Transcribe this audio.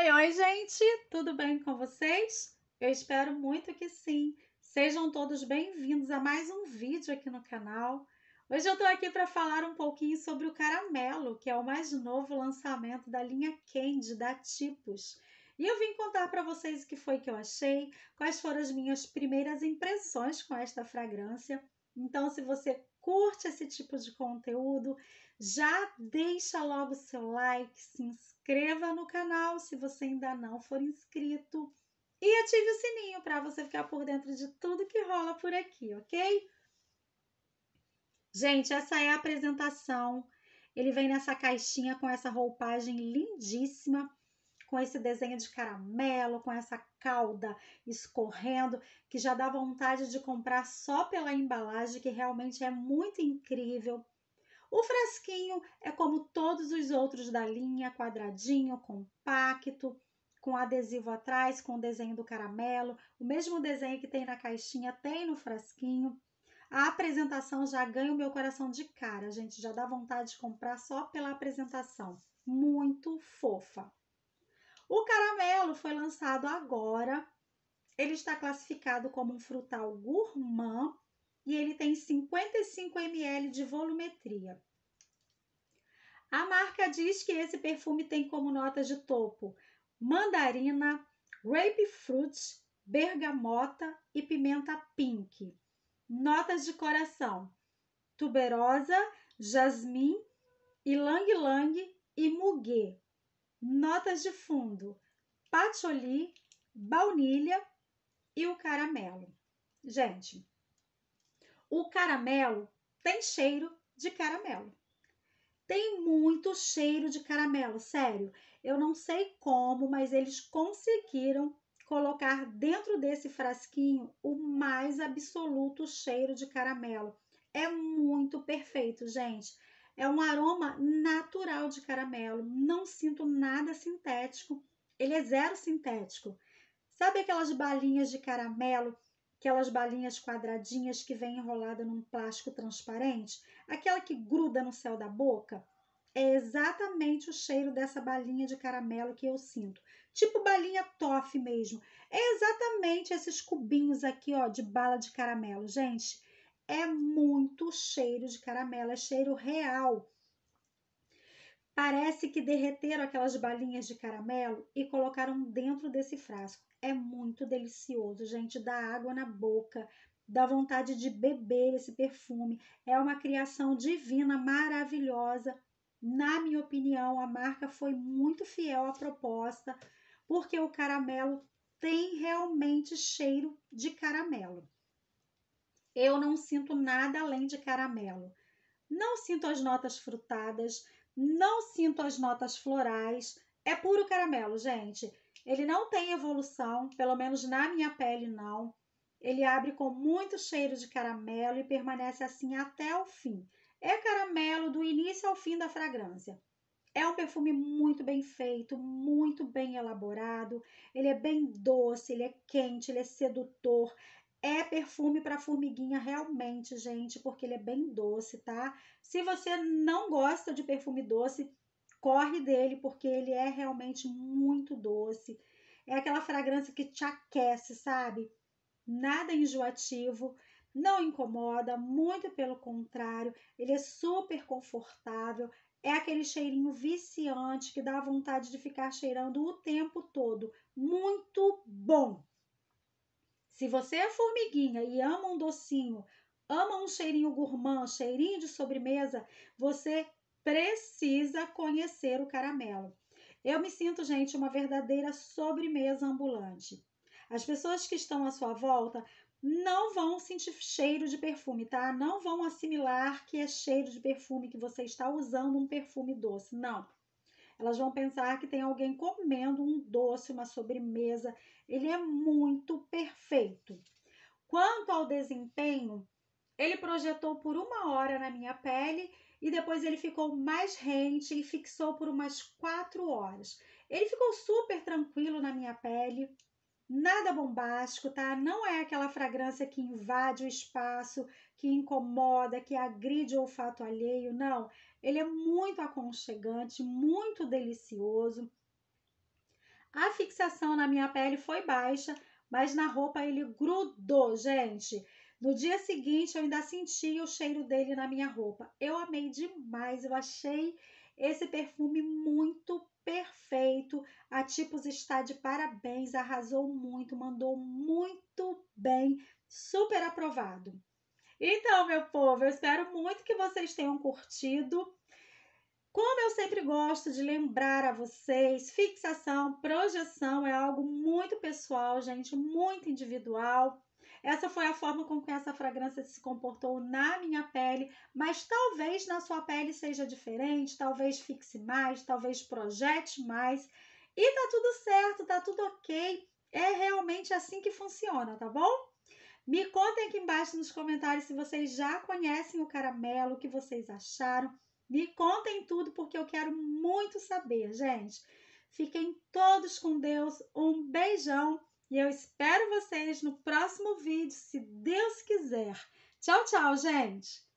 Oi, oi, gente! Tudo bem com vocês? Eu espero muito que sim. Sejam todos bem-vindos a mais um vídeo aqui no canal. Hoje eu tô aqui para falar um pouquinho sobre o caramelo, que é o mais novo lançamento da linha Candy da Tipos. E eu vim contar para vocês o que foi que eu achei, quais foram as minhas primeiras impressões com esta fragrância. Então, se você curte esse tipo de conteúdo, já deixa logo seu like, se inscreva no canal se você ainda não for inscrito e ative o sininho para você ficar por dentro de tudo que rola por aqui, ok? Gente, essa é a apresentação. Ele vem nessa caixinha com essa roupagem lindíssima com esse desenho de caramelo, com essa calda escorrendo, que já dá vontade de comprar só pela embalagem, que realmente é muito incrível. O frasquinho é como todos os outros da linha, quadradinho, compacto, com adesivo atrás, com o desenho do caramelo. O mesmo desenho que tem na caixinha tem no frasquinho. A apresentação já ganha o meu coração de cara, gente. Já dá vontade de comprar só pela apresentação. Muito fofa. O caramelo foi lançado agora. Ele está classificado como um frutal gourmand e ele tem 55 ml de volumetria. A marca diz que esse perfume tem como notas de topo mandarina, grapefruit, bergamota e pimenta pink. Notas de coração: tuberosa, jasmim, ylang-ylang e muguet. Notas de fundo: patchouli, baunilha e o caramelo. Gente, o caramelo tem cheiro de caramelo. Tem muito cheiro de caramelo, sério. Eu não sei como, mas eles conseguiram colocar dentro desse frasquinho o mais absoluto cheiro de caramelo. É muito perfeito, gente. É um aroma natural de caramelo. Não sinto nada sintético. Ele é zero sintético. Sabe aquelas balinhas de caramelo, aquelas balinhas quadradinhas que vem enrolada num plástico transparente? Aquela que gruda no céu da boca? É exatamente o cheiro dessa balinha de caramelo que eu sinto. Tipo balinha toffee mesmo. É exatamente esses cubinhos aqui, ó, de bala de caramelo. Gente, é muito cheiro de caramelo, é cheiro real. Parece que derreteram aquelas balinhas de caramelo e colocaram dentro desse frasco. É muito delicioso, gente, dá água na boca, dá vontade de beber esse perfume. É uma criação divina, maravilhosa. Na minha opinião, a marca foi muito fiel à proposta, porque o caramelo tem realmente cheiro de caramelo. Eu não sinto nada além de caramelo. Não sinto as notas frutadas, não sinto as notas florais. É puro caramelo, gente. Ele não tem evolução, pelo menos na minha pele não. Ele abre com muito cheiro de caramelo e permanece assim até o fim. É caramelo do início ao fim da fragrância. É um perfume muito bem feito, muito bem elaborado. Ele é bem doce, ele é quente, ele é sedutor. É perfume para formiguinha realmente, gente, porque ele é bem doce, tá? Se você não gosta de perfume doce, corre dele, porque ele é realmente muito doce. É aquela fragrância que te aquece, sabe? Nada enjoativo, não incomoda, muito pelo contrário, ele é super confortável. É aquele cheirinho viciante que dá vontade de ficar cheirando o tempo todo. Muito bom! Se você é formiguinha e ama um docinho, ama um cheirinho gourmand, cheirinho de sobremesa, você precisa conhecer o caramelo. Eu me sinto, gente, uma verdadeira sobremesa ambulante. As pessoas que estão à sua volta não vão sentir cheiro de perfume, tá? Não vão assimilar que é cheiro de perfume, que você está usando um perfume doce. Não elas vão pensar que tem alguém comendo um doce, uma sobremesa. Ele é muito perfeito. Quanto ao desempenho, ele projetou por uma hora na minha pele e depois ele ficou mais rente e fixou por umas quatro horas. Ele ficou super tranquilo na minha pele, nada bombástico, tá? Não é aquela fragrância que invade o espaço, que incomoda, que agride o olfato alheio, não. Ele é muito aconchegante, muito delicioso. A fixação na minha pele foi baixa, mas na roupa ele grudou, gente. No dia seguinte eu ainda sentia o cheiro dele na minha roupa. Eu amei demais, eu achei esse perfume muito perfeito. A Tipos está de parabéns, arrasou muito, mandou muito bem, super aprovado. Então, meu povo, eu espero muito que vocês tenham curtido. Como eu sempre gosto de lembrar a vocês, fixação, projeção é algo muito pessoal, gente, muito individual. Essa foi a forma com que essa fragrância se comportou na minha pele, mas talvez na sua pele seja diferente, talvez fixe mais, talvez projete mais. E tá tudo certo, tá tudo ok. É realmente assim que funciona, tá bom? Me contem aqui embaixo nos comentários se vocês já conhecem o caramelo, o que vocês acharam. Me contem tudo porque eu quero muito saber, gente. Fiquem todos com Deus. Um beijão e eu espero vocês no próximo vídeo, se Deus quiser. Tchau, tchau, gente!